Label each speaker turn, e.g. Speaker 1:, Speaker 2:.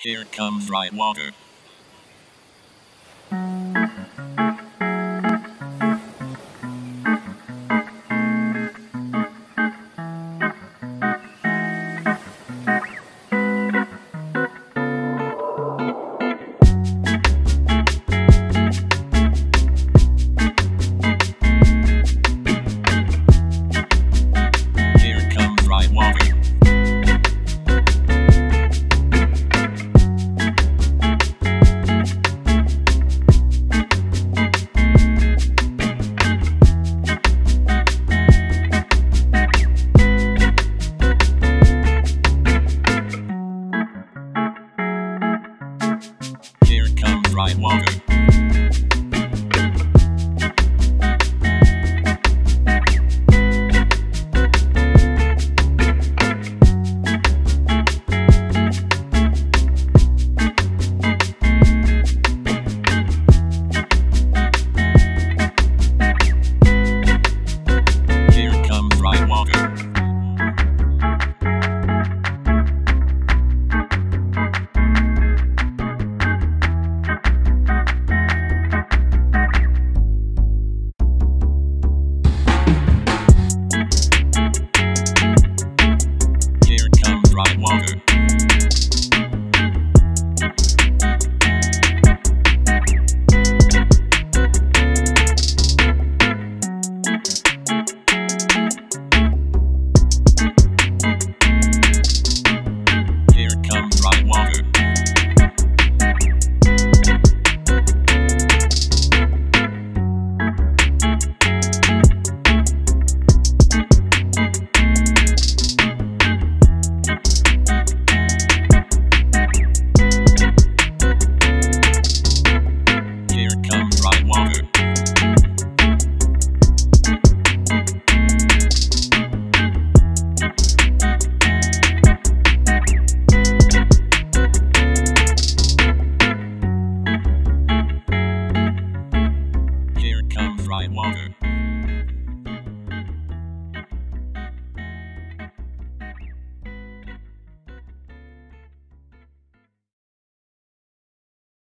Speaker 1: Here comes right water. Right water. Rob Walker.